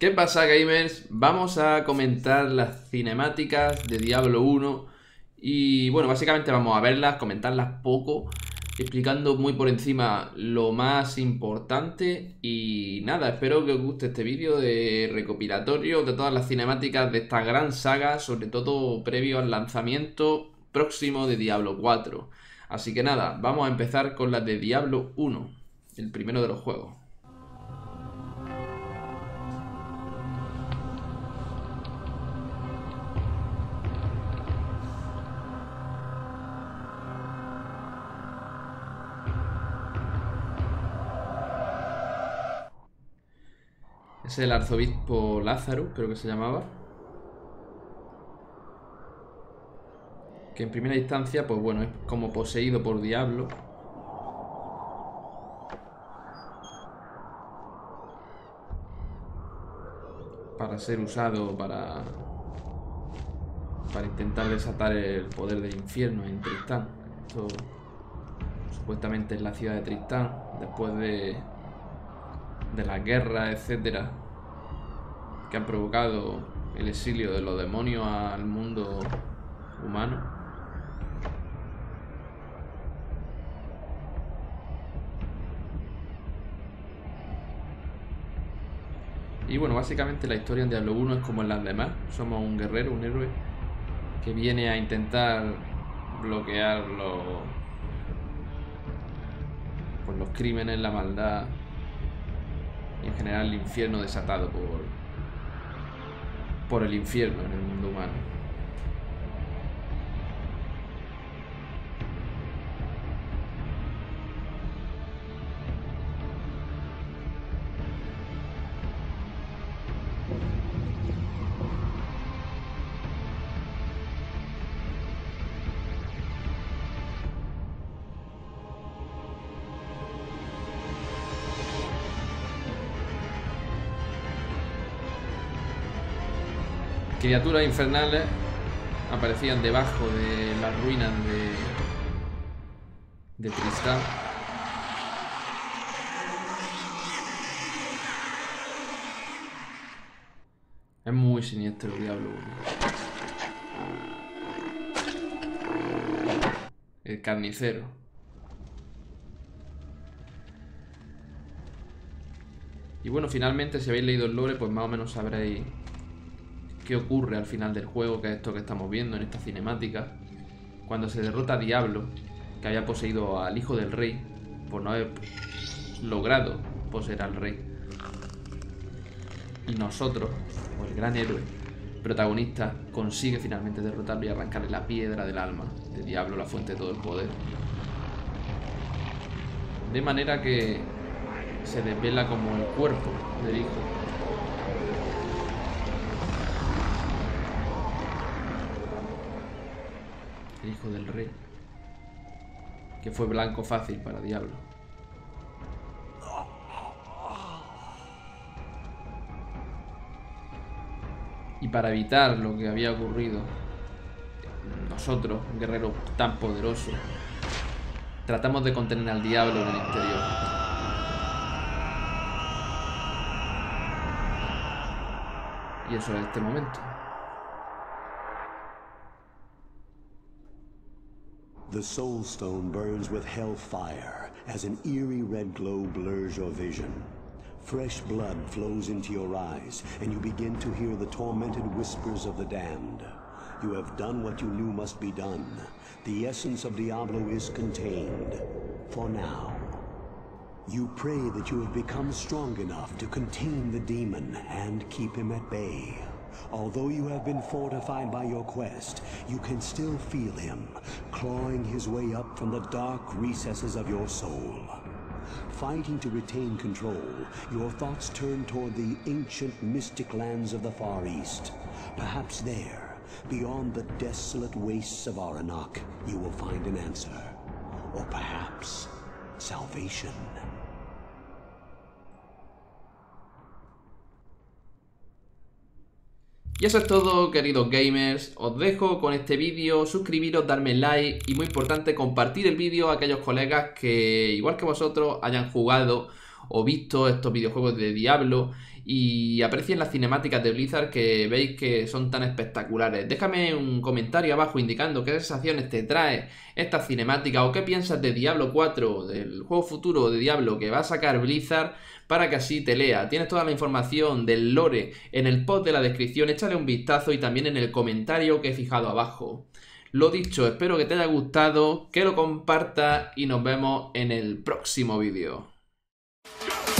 ¿Qué pasa gamers? Vamos a comentar las cinemáticas de Diablo 1 y bueno, básicamente vamos a verlas, comentarlas poco, explicando muy por encima lo más importante y nada, espero que os guste este vídeo de recopilatorio de todas las cinemáticas de esta gran saga, sobre todo previo al lanzamiento próximo de Diablo 4. Así que nada, vamos a empezar con las de Diablo 1, el primero de los juegos. Es el arzobispo Lázaro, creo que se llamaba. Que en primera instancia, pues bueno, es como poseído por diablo. Para ser usado para... Para intentar desatar el poder del infierno en Tristán. Esto supuestamente es la ciudad de Tristán. Después de de la guerra, etcétera, que han provocado el exilio de los demonios al mundo humano. Y bueno, básicamente la historia en Diablo 1 es como en las demás. Somos un guerrero, un héroe, que viene a intentar bloquear los, pues los crímenes, la maldad y en general el infierno desatado por, por el infierno en el mundo humano. Criaturas infernales aparecían debajo de las ruinas de, de Tristán. Es muy siniestro el Diablo 1. El carnicero. Y bueno, finalmente si habéis leído el lore, pues más o menos sabréis ocurre al final del juego, que es esto que estamos viendo en esta cinemática, cuando se derrota Diablo, que había poseído al hijo del rey, por no haber logrado poseer al rey. Y nosotros, o el gran héroe, protagonista, consigue finalmente derrotarlo y arrancarle la piedra del alma de Diablo, la fuente de todo el poder. De manera que se desvela como el cuerpo del hijo hijo del rey, que fue blanco fácil para Diablo. Y para evitar lo que había ocurrido, nosotros, un guerrero tan poderoso, tratamos de contener al diablo en el interior. Y eso es este momento. The Soul Stone burns with hellfire as an eerie red glow blurs your vision. Fresh blood flows into your eyes, and you begin to hear the tormented whispers of the damned. You have done what you knew must be done. The essence of Diablo is contained. For now. You pray that you have become strong enough to contain the demon and keep him at bay. Although you have been fortified by your quest, you can still feel him, clawing his way up from the dark recesses of your soul. Fighting to retain control, your thoughts turn toward the ancient mystic lands of the Far East. Perhaps there, beyond the desolate wastes of Aranok, you will find an answer. Or perhaps, salvation. Y eso es todo, queridos gamers. Os dejo con este vídeo, suscribiros, darme like y muy importante, compartir el vídeo a aquellos colegas que, igual que vosotros, hayan jugado o visto estos videojuegos de Diablo y aprecien las cinemáticas de Blizzard que veis que son tan espectaculares. Déjame un comentario abajo indicando qué sensaciones te trae esta cinemática o qué piensas de Diablo 4, del juego futuro de Diablo que va a sacar Blizzard para que así te lea. Tienes toda la información del lore en el post de la descripción, échale un vistazo y también en el comentario que he fijado abajo. Lo dicho, espero que te haya gustado, que lo compartas y nos vemos en el próximo vídeo. Go!